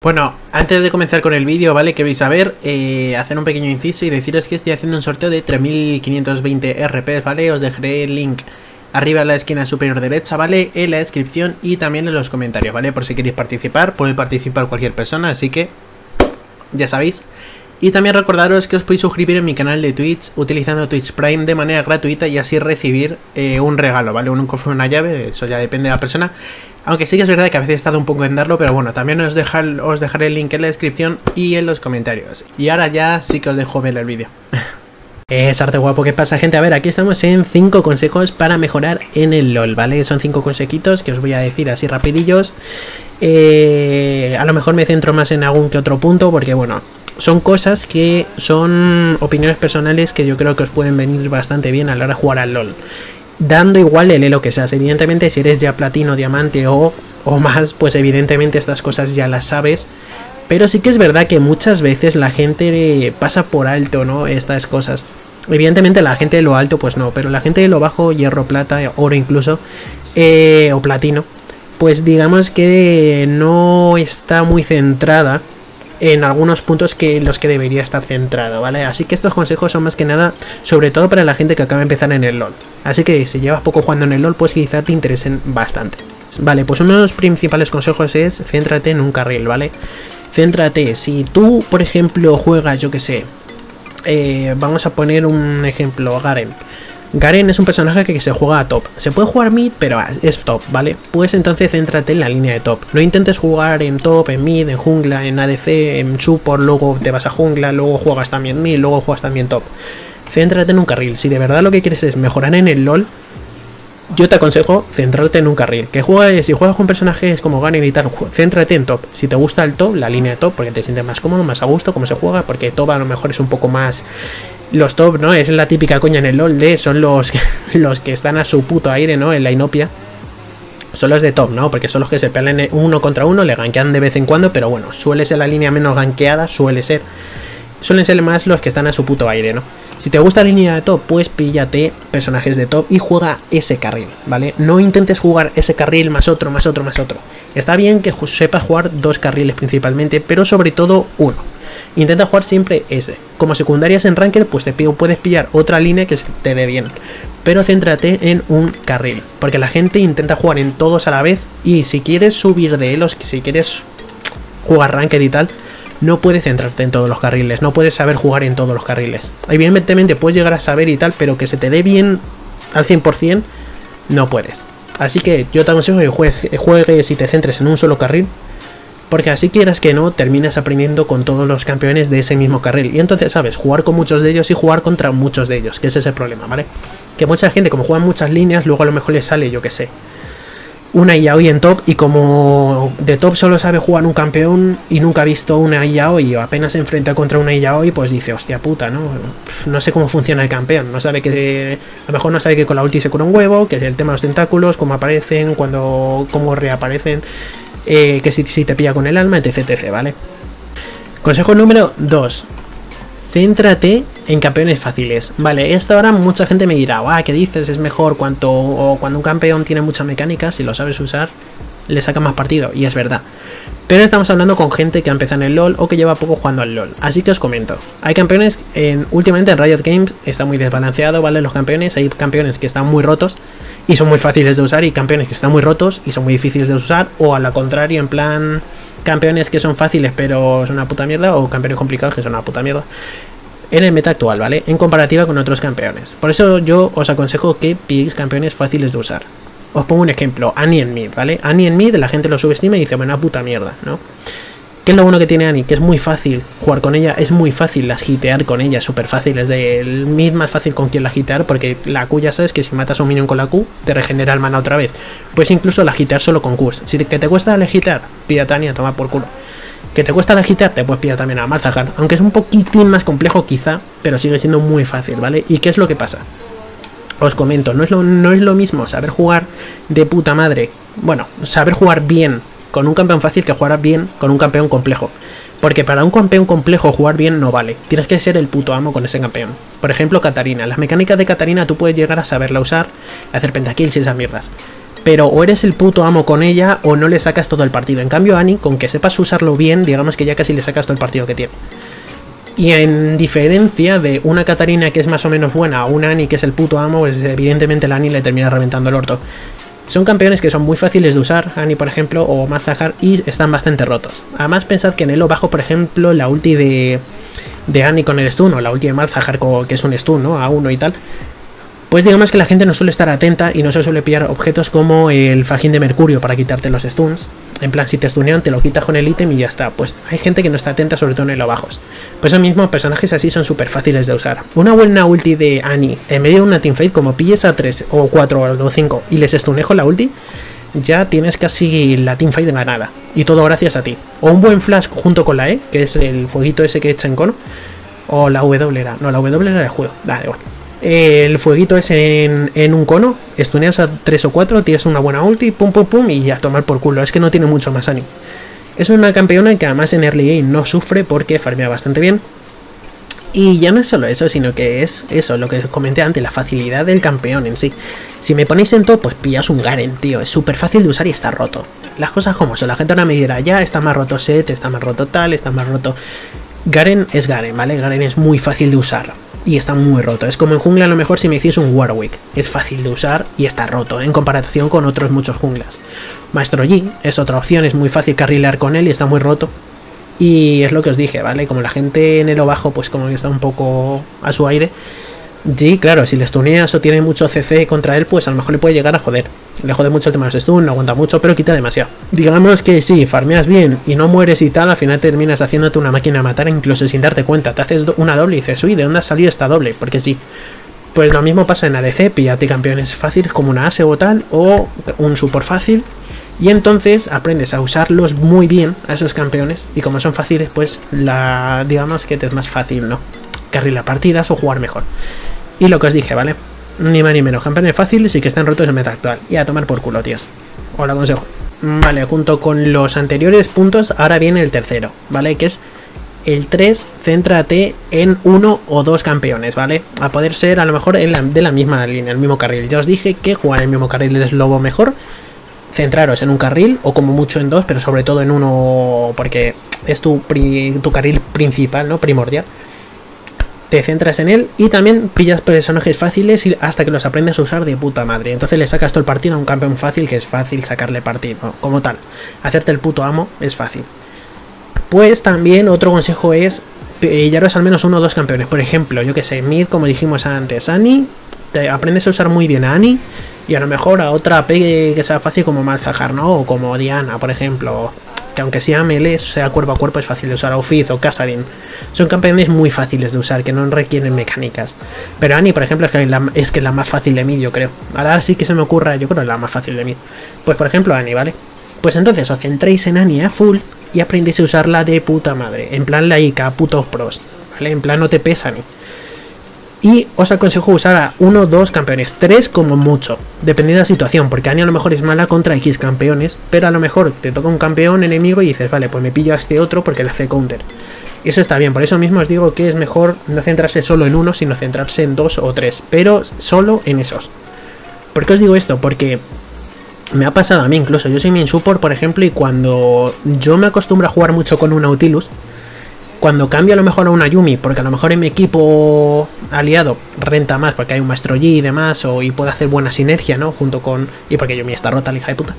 Bueno, antes de comenzar con el vídeo, ¿vale? Que vais a ver, eh, hacer un pequeño inciso y deciros que estoy haciendo un sorteo de 3520 RPs, ¿vale? Os dejaré el link arriba en la esquina superior derecha, ¿vale? En la descripción y también en los comentarios, ¿vale? Por si queréis participar, puede participar cualquier persona, así que ya sabéis. Y también recordaros que os podéis suscribir en mi canal de Twitch utilizando Twitch Prime de manera gratuita y así recibir eh, un regalo, ¿vale? Un cofre, una llave, eso ya depende de la persona. Aunque sí que es verdad que a veces he estado un poco en darlo, pero bueno, también os, dejaré el link en la descripción y en los comentarios. Y ahora ya sí que os dejo ver el vídeo. Es arte guapo, ¿qué pasa gente? A ver, aquí estamos en 5 consejos para mejorar en el LOL, ¿vale? Son 5 consejitos que os voy a decir así rapidillos. Eh, a lo mejor me centro más en algún que otro punto porque bueno, son cosas que son opiniones personales que yo creo que os pueden venir bastante bien a la hora de jugar al LOL dando igual el elo que seas. Evidentemente, si eres ya platino, diamante o, o más, pues evidentemente estas cosas ya las sabes. Pero sí que es verdad que muchas veces la gente pasa por alto, ¿no? Estas cosas. Evidentemente la gente de lo alto, pues no, pero la gente de lo bajo, hierro, plata, oro incluso, eh, o platino, pues digamos que no está muy centrada en algunos puntos que los que debería estar centrado, ¿vale? Así que estos consejos son más que nada, sobre todo para la gente que acaba de empezar en el LOL. Así que si llevas poco jugando en el LOL, pues quizá te interesen bastante. Vale, pues uno de los principales consejos es céntrate en un carril, ¿vale? Céntrate, si tú, por ejemplo, juegas, yo que sé, eh, vamos a poner un ejemplo, Garen Garen es un personaje que se juega a top. Se puede jugar mid, pero es top, ¿vale? Pues entonces céntrate en la línea de top. No intentes jugar en top, en mid, en jungla, en ADC, en support, luego te vas a jungla, luego juegas también mid, luego juegas también top. Céntrate en un carril. Si de verdad lo que quieres es mejorar en el LoL, yo te aconsejo centrarte en un carril. Que juegues, si juegas con personajes como Garen y tal, céntrate en top. Si te gusta el top, la línea de top, porque te sientes más cómodo, más a gusto, como se juega, porque top a lo mejor es un poco más los top, ¿no? Es la típica coña en el LOL son los, los que están a su puto aire, ¿no? En la inopia. Son los de top, ¿no? Porque son los que se pelean uno contra uno, le gankean de vez en cuando, pero bueno, suele ser la línea menos gankeada, suele ser. Suelen ser más los que están a su puto aire, ¿no? Si te gusta la línea de top, pues píllate personajes de top y juega ese carril, ¿vale? No intentes jugar ese carril más otro, más otro, más otro. Está bien que sepas jugar dos carriles principalmente, pero sobre todo uno Intenta jugar siempre ese. Como secundarias en Ranked, pues te puedes pillar otra línea que te dé bien. Pero céntrate en un carril. Porque la gente intenta jugar en todos a la vez. Y si quieres subir de elos, si quieres jugar Ranked y tal, no puedes centrarte en todos los carriles. No puedes saber jugar en todos los carriles. Evidentemente puedes llegar a saber y tal, pero que se te dé bien al 100%, no puedes. Así que yo te aconsejo que juegues y te centres en un solo carril porque así quieras que no, terminas aprendiendo con todos los campeones de ese mismo carril. Y entonces, ¿sabes? Jugar con muchos de ellos y jugar contra muchos de ellos, que ese es el problema, ¿vale? Que mucha gente, como juega muchas líneas, luego a lo mejor le sale, yo que sé, una yaoi en top y como de top solo sabe jugar un campeón y nunca ha visto una yaoi o apenas se enfrenta contra una yaoi, pues dice, hostia puta, ¿no? No sé cómo funciona el campeón, no sabe que a lo mejor no sabe que con la ulti se cura un huevo, que es el tema de los tentáculos, cómo aparecen, cuando cómo reaparecen eh, que si, te pilla con el alma, etc, etc, ¿vale? Consejo número 2. Céntrate en campeones fáciles. Vale, esta hora mucha gente me dirá, ah, ¿qué dices? Es mejor cuanto, cuando un campeón tiene mucha mecánica, si lo sabes usar, le saca más partido. Y es verdad. Pero estamos hablando con gente que ha empezado en el LoL o que lleva poco jugando al LoL. Así que os comento. Hay campeones, en, últimamente en Riot Games está muy desbalanceado, ¿vale? Los campeones. Hay campeones que están muy rotos y son muy fáciles de usar y campeones que están muy rotos y son muy difíciles de usar. O a la contrario, en plan campeones que son fáciles pero son una puta mierda o campeones complicados que son una puta mierda. En el meta actual, ¿vale? En comparativa con otros campeones. Por eso yo os aconsejo que pilléis campeones fáciles de usar. Os pongo un ejemplo, Annie en mid, ¿vale? Annie en mid, la gente lo subestima y dice, bueno, puta mierda, ¿no? ¿Qué es lo bueno que tiene Annie? Que es muy fácil jugar con ella, es muy fácil las hitear con ella, súper fácil. Es del mid más fácil con quien la hitear, porque la Q ya sabes que si matas a un minion con la Q, te regenera el mana otra vez. Pues incluso la hitear solo con Q. Si que te cuesta la hitear, pilla a Tania, toma por culo. Que te cuesta la hitear, te puedes pillar también a Malzahar. Aunque es un poquitín más complejo quizá, pero sigue siendo muy fácil, ¿vale? ¿Y qué es lo que pasa? Os comento, no es, lo, no es lo mismo saber jugar de puta madre, bueno, saber jugar bien con un campeón fácil que jugar bien con un campeón complejo. Porque para un campeón complejo jugar bien no vale. Tienes que ser el puto amo con ese campeón. Por ejemplo, Katarina. Las mecánicas de Katarina tú puedes llegar a saberla usar, hacer pentakills y esas mierdas. pero o eres el puto amo con ella o no le sacas todo el partido. En cambio, Annie, con que sepas usarlo bien, digamos que ya casi le sacas todo el partido que tiene. Y en diferencia de una Katarina que es más o menos buena a una Annie que es el puto amo, pues evidentemente la Annie le termina reventando el orto. Son campeones que son muy fáciles de usar, Annie por ejemplo, o Mazahar, y están bastante rotos. Además pensad que en Elo bajo, por ejemplo, la ulti de, de Annie con el stun, o la ulti de Malzahar que es un stun, ¿no? A uno y tal, pues digamos que la gente no suele estar atenta y no se suele pillar objetos como el fajín de mercurio para quitarte los stuns. En plan, si te stunean, te lo quitas con el ítem y ya está. Pues hay gente que no está atenta, sobre todo en el bajos. Pues eso mismo, personajes así son súper fáciles de usar. Una buena ulti de Annie en medio de una teamfight, como pilles a 3 o 4 o 5 y les stunejo la ulti, ya tienes casi la teamfight de nada. Y todo gracias a ti. O un buen flash junto con la E, que es el fueguito ese que echa en cono. O la W era. No, la W era el juego. Da, el fueguito es en, un cono, estuneas a 3 o 4, tienes una buena ulti, pum pum pum y ya tomar por culo. Es que no tiene mucho más ánimo. Es una campeona que además en early game no sufre porque farmea bastante bien. Y ya no es solo eso, sino que es eso, lo que comenté antes, la facilidad del campeón en sí. Si me ponéis en top, pues pillas un Garen, tío. Es súper fácil de usar y está roto. Las cosas como son. La gente ahora me dirá, ya está más roto set, está más roto tal, está más roto. Garen es Garen, ¿vale? Garen es muy fácil de usar y está muy roto. Es como en jungla a lo mejor si me hiciese un Warwick. Es fácil de usar y está roto en comparación con otros muchos junglas. Maestro Yi es otra opción, es muy fácil carrilear con él y está muy roto. Y es lo que os dije, ¿vale? Como la gente en el bajo pues como que está un poco a su aire. Sí, claro, si le stuneas o tiene mucho CC contra él, pues a lo mejor le puede llegar a joder. Le jode mucho el tema de los stun, no aguanta mucho, pero quita demasiado. Digamos que si farmeas bien y no mueres y tal, al final terminas haciéndote una máquina de matar incluso sin darte cuenta. Te haces una doble y dices, uy, ¿de dónde ha salido esta doble? Porque sí. Pues lo mismo pasa en ADC, pillate campeones fáciles como una ASE o tal, o un support fácil. Y entonces aprendes a usarlos muy bien a esos campeones. Y como son fáciles, pues la digamos que te es más fácil, ¿no? Carrilar partidas o jugar mejor. Y lo que os dije, ¿vale? Ni más ni menos. Campeones fáciles y que están rotos en meta actual. Y a tomar por culo, tíos. Os lo aconsejo. Vale, junto con los anteriores puntos, ahora viene el tercero, ¿vale? Que es el 3, céntrate en uno o dos campeones, ¿vale? A poder ser a lo mejor en la, de la misma línea, el mismo carril. Ya os dije que jugar en el mismo carril es lobo mejor. Centraros en un carril o como mucho en dos, pero sobre todo en uno porque es tu, tu carril principal, ¿no? Primordial te centras en él y también pillas personajes fáciles hasta que los aprendes a usar de puta madre. Entonces le sacas todo el partido a un campeón fácil que es fácil sacarle partido, como tal. Hacerte el puto amo es fácil. Pues también otro consejo es pillaros al menos uno o dos campeones. Por ejemplo, yo que sé, Mid, como dijimos antes, Annie, te aprendes a usar muy bien a Annie y a lo mejor a otra pegue que sea fácil como Malzahar, ¿no? O como Diana, por ejemplo que aunque sea melee, sea cuerpo a cuerpo, es fácil de usar. O Fizz o Casadin. Son campeones muy fáciles de usar, que no requieren mecánicas. Pero Annie, por ejemplo, es que, la, es la más fácil de mid, yo creo. Ahora sí que se me ocurra, yo creo, la más fácil de mid. Pues por ejemplo, Annie, ¿vale? Pues entonces os centréis en Annie a full y aprendéis a usarla de puta madre. En plan laica, putos pros. ¿Vale? En plan no te pesa ni. Y os aconsejo usar a uno o dos campeones, tres como mucho, dependiendo de la situación, porque Annie a lo mejor es mala contra X campeones, pero a lo mejor te toca un campeón enemigo y dices, vale, pues me pillo a este otro porque le hace counter. Eso está bien, por eso mismo os digo que es mejor no centrarse solo en uno, sino centrarse en dos o tres, pero solo en esos. ¿Por qué os digo esto? Porque me ha pasado a mí incluso, yo soy mi support, por ejemplo, y cuando yo me acostumbro a jugar mucho con un Nautilus, cuando cambio a lo mejor a una Yumi, porque a lo mejor en mi equipo aliado renta más porque hay un maestro G y demás, o y puede hacer buena sinergia, ¿no? Junto con. Y porque Yumi está rota, la hija de puta.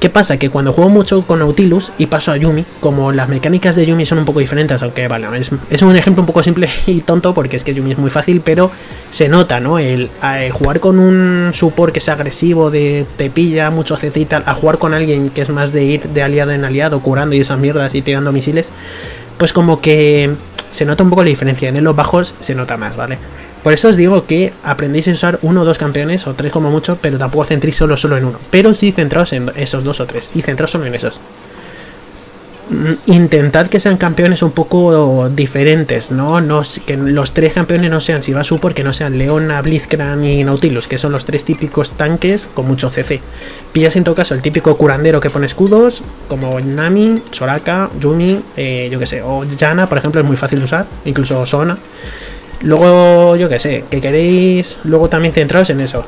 ¿Qué pasa? Que cuando juego mucho con Nautilus y paso a Yumi, como las mecánicas de Yumi son un poco diferentes, aunque vale, es, un ejemplo un poco simple y tonto porque es que Yumi es muy fácil, pero se nota, ¿no? El, jugar con un support que es agresivo, de te pilla mucho CC y tal, a jugar con alguien que es más de ir de aliado en aliado, curando y esas mierdas y tirando misiles, pues como que se nota un poco la diferencia. En los bajos se nota más, ¿vale? Por eso os digo que aprendéis a usar uno o dos campeones, o tres como mucho, pero tampoco centréis solo, solo en uno. Pero sí centraos en esos dos o tres, y centraos solo en esos. Mm, intentad que sean campeones un poco diferentes, ¿no? no que los tres campeones no sean Sivasu porque no sean Leona, Blitzcrank y Nautilus, que son los tres típicos tanques con mucho CC. Pillas en todo caso el típico curandero que pone escudos, como Nami, Soraka, Yumi, eh, yo que sé, o Yana, por ejemplo, es muy fácil de usar, incluso Sona. Luego, yo que sé, que queréis luego también centraros en eso.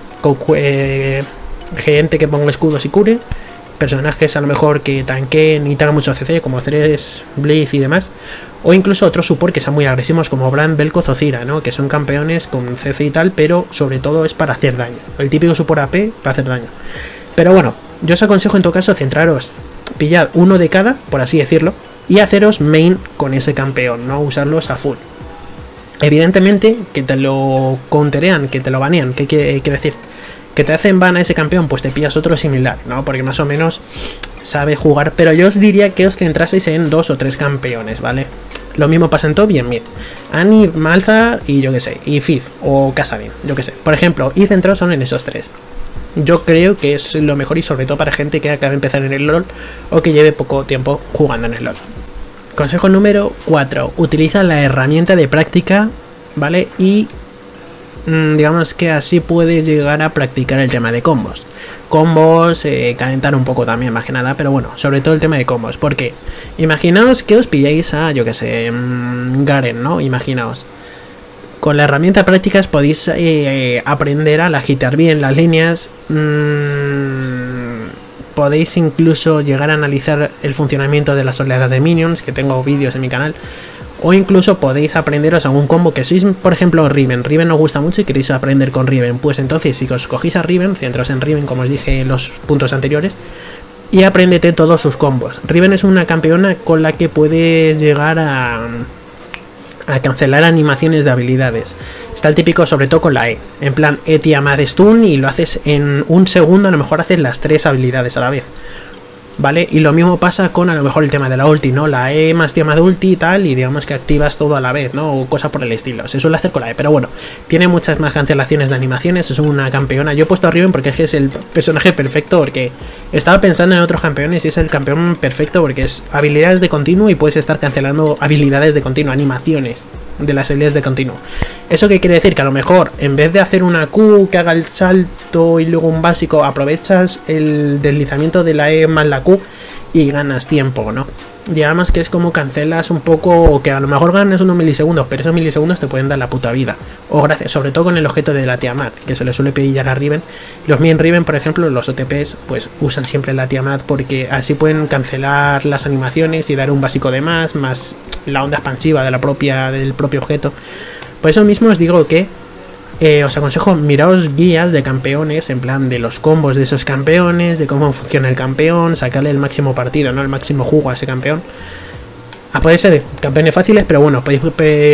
Eh, gente que ponga escudos y cure, personajes a lo mejor que tanqueen y tengan mucho CC, como Ceres, Blitz y demás, o incluso otros support que sean muy agresivos como Brand, Belko o Zira, ¿no? que son campeones con CC y tal, pero sobre todo es para hacer daño. El típico support AP para hacer daño. Pero bueno, yo os aconsejo en todo caso centraros, pillad uno de cada, por así decirlo, y haceros main con ese campeón, no usarlos a full. Evidentemente que te lo counterean, que te lo banean, ¿qué quiere, decir? Que te hacen ban a ese campeón, pues te pillas otro similar, ¿no? Porque más o menos sabe jugar, pero yo os diría que os centraseis en dos o tres campeones, ¿vale? Lo mismo pasa en top y en mid. Annie, Malza y yo que sé, y Fifth o Casadin, yo que sé. Por ejemplo, y centrados son en esos tres. Yo creo que es lo mejor y sobre todo para gente que acaba de empezar en el LOL o que lleve poco tiempo jugando en el LOL. Consejo número 4. Utiliza la herramienta de práctica, ¿vale? Y digamos que así puedes llegar a practicar el tema de combos. Combos, eh, calentar un poco también, más que nada, pero bueno, sobre todo el tema de combos. Porque imaginaos que os pilláis a, yo que sé, mm, Garen, ¿no? Imaginaos. Con la herramienta prácticas podéis eh, aprender a agitar bien las líneas. Mmm, podéis incluso llegar a analizar el funcionamiento de las oleadas de minions, que tengo vídeos en mi canal. O incluso podéis aprenderos algún combo que sois, por ejemplo, Riven. Riven os gusta mucho y queréis aprender con Riven. Pues entonces, si os cogéis a Riven, centraos en Riven, como os dije en los puntos anteriores, y aprendete todos sus combos. Riven es una campeona con la que puedes llegar a a cancelar animaciones de habilidades. Está el típico, sobre todo con la E. En plan, E Stun y lo haces en un segundo, a lo mejor haces las tres habilidades a la vez. ¿Vale? Y lo mismo pasa con a lo mejor el tema de la ulti, ¿no? La E más tema de ulti y tal, y digamos que activas todo a la vez, ¿no? O cosas por el estilo. Se suele hacer con la E, pero bueno, tiene muchas más cancelaciones de animaciones, es una campeona. Yo he puesto a Riven porque es el personaje perfecto, porque estaba pensando en otros campeones y es el campeón perfecto porque es habilidades de continuo y puedes estar cancelando habilidades de continuo, animaciones de las habilidades de continuo. ¿Eso qué quiere decir? Que a lo mejor en vez de hacer una Q que haga el salto y luego un básico, aprovechas el deslizamiento de la E más la Q y ganas tiempo, ¿no? Digamos que es como cancelas un poco, que a lo mejor ganas unos milisegundos, pero esos milisegundos te pueden dar la puta vida. O gracias, sobre todo con el objeto de la Tiamat, que se le suele pillar a Riven. Los Mien Riven, por ejemplo, los OTPs, pues usan siempre la Tiamat porque así pueden cancelar las animaciones y dar un básico de más, más la onda expansiva de la propia, del propio objeto. Por eso mismo os digo que eh, os aconsejo miraos guías de campeones, en plan de los combos de esos campeones, de cómo funciona el campeón, sacarle el máximo partido, ¿no? El máximo jugo a ese campeón. A ah, poder ser campeones fáciles, pero bueno, podéis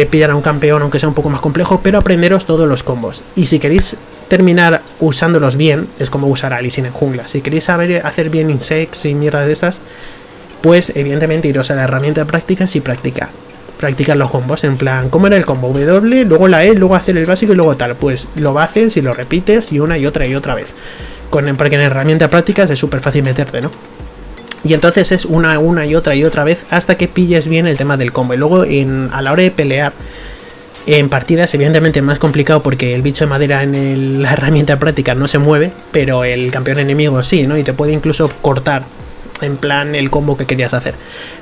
pillar a un campeón aunque sea un poco más complejo, pero aprenderos todos los combos. Y si queréis terminar usándolos bien, es como usar a Lee en jungla. Si queréis saber hacer bien insects y mierdas de esas, pues evidentemente iros a la herramienta de prácticas y practicar practicar los combos, en plan, ¿cómo era el combo? W, luego la E, luego hacer el básico y luego tal. Pues lo haces y lo repites y una y otra y otra vez. Con, porque en herramienta prácticas es súper fácil meterte, ¿no? Y entonces es una, una y otra y otra vez hasta que pilles bien el tema del combo. Y luego en, a la hora de pelear en partidas, evidentemente más complicado porque el bicho de madera en la herramienta práctica no se mueve, pero el campeón enemigo sí, ¿no? Y te puede incluso cortar en plan el combo que querías hacer.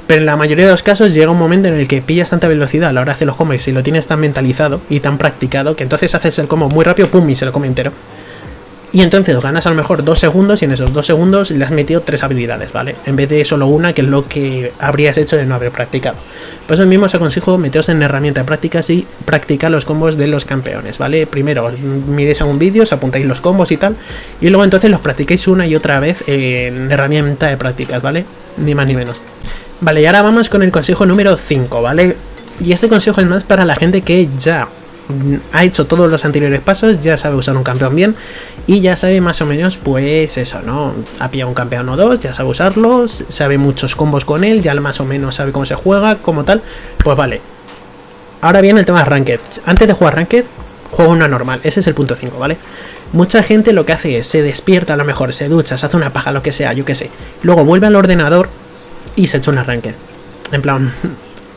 Pero en la mayoría de los casos llega un momento en el que pillas tanta velocidad a la hora de hacer los combos y lo tienes tan mentalizado y tan practicado que entonces haces el combo muy rápido, pum, y se lo come entero. Y entonces ganas a lo mejor dos segundos y en esos dos segundos le has metido tres habilidades, ¿vale? En vez de solo una, que es lo que habrías hecho de no haber practicado. Por eso mismo os aconsejo meteros en herramienta de prácticas y practicar los combos de los campeones, ¿vale? Primero miréis algún vídeo, os apuntáis los combos y tal, y luego entonces los practicáis una y otra vez en herramienta de prácticas, ¿vale? Ni más ni menos. Vale, y ahora vamos con el consejo número 5, ¿vale? Y este consejo es más para la gente que ya ha hecho todos los anteriores pasos, ya sabe usar un campeón bien y ya sabe más o menos, pues eso, ¿no? Ha pillado un campeón o dos, ya sabe usarlo, sabe muchos combos con él, ya más o menos sabe cómo se juega, como tal. Pues vale. Ahora viene el tema de Ranked. Antes de jugar Ranked, juega una normal. Ese es el punto 5, ¿vale? Mucha gente lo que hace es se despierta a lo mejor, se ducha, se hace una paja, lo que sea, yo que sé. Luego vuelve al ordenador y se echa una Ranked. En plan,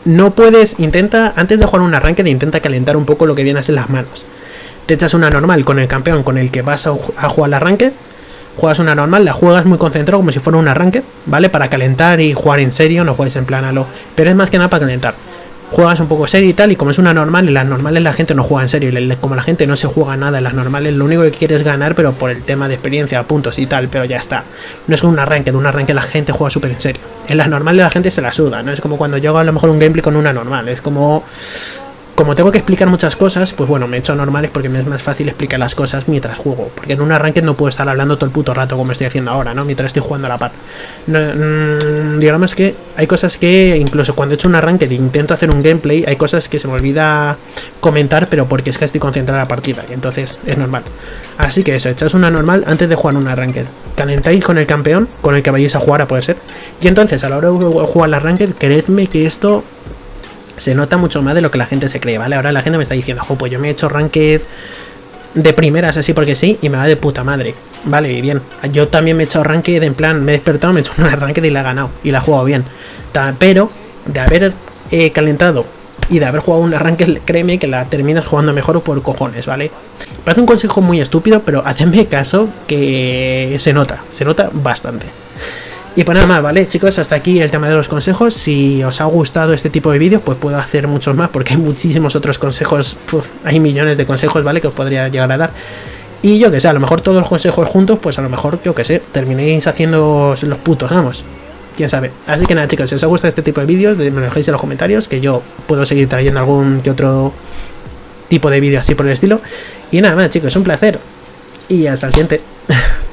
no puedes, intenta, antes de jugar un arranque, intenta calentar un poco lo que vienes en las manos. Te echas una normal con el campeón con el que vas a, jugar el arranque. Juegas una normal, la juegas muy concentrado como si fuera un arranque, ¿vale? Para calentar y jugar en serio, no juegues en plan a lo. Pero es más que nada para calentar. Juegas un poco serio y tal, y como es una normal, en las normales la gente no juega en serio, y como la gente no se juega nada en las normales, lo único que quiere es ganar, pero por el tema de experiencia, puntos y tal, pero ya está. No es como un arranque, de un arranque la gente juega súper en serio. En las normales la gente se la suda, no es como cuando yo hago a lo mejor un gameplay con una normal, es como como tengo que explicar muchas cosas, pues bueno, me he hecho normales porque me es más fácil explicar las cosas mientras juego. Porque en un arranque no puedo estar hablando todo el puto rato como estoy haciendo ahora, ¿no? Mientras estoy jugando a la par. Mm, digamos que hay cosas que, incluso cuando he hecho un arranque e intento hacer un gameplay, hay cosas que se me olvida comentar, pero porque es que estoy concentrado en la partida. Y entonces es normal. Así que eso, echáis una normal antes de jugar un arranque. Calentáis con el campeón, con el que vayáis a jugar, a poder ser. Y entonces, a la hora de jugar el arranque, creedme que esto se nota mucho más de lo que la gente se cree, ¿vale? Ahora la gente me está diciendo, jo, pues yo me he hecho ranked de primeras así porque sí y me va de puta madre. Vale, bien. Yo también me he hecho ranked en plan, me he despertado, me he hecho una ranked y la he ganado y la he jugado bien. Pero de haber eh, calentado y de haber jugado un arranque, créeme que la terminas jugando mejor por cojones, ¿vale? Parece un consejo muy estúpido, pero hacedme caso que se nota, se nota bastante. Y pues nada más, ¿vale? Chicos, hasta aquí el tema de los consejos. Si os ha gustado este tipo de vídeos, pues puedo hacer muchos más porque hay muchísimos otros consejos. hay millones de consejos, ¿vale? Que os podría llegar a dar. Y yo que sé, a lo mejor todos los consejos juntos, pues a lo mejor, yo que sé, terminéis haciendo los putos, vamos. Quién sabe. Así que nada, chicos, si os ha gustado este tipo de vídeos, me lo dejéis en los comentarios, que yo puedo seguir trayendo algún que otro tipo de vídeo así por el estilo. Y nada más, chicos, un placer. Y hasta el siguiente.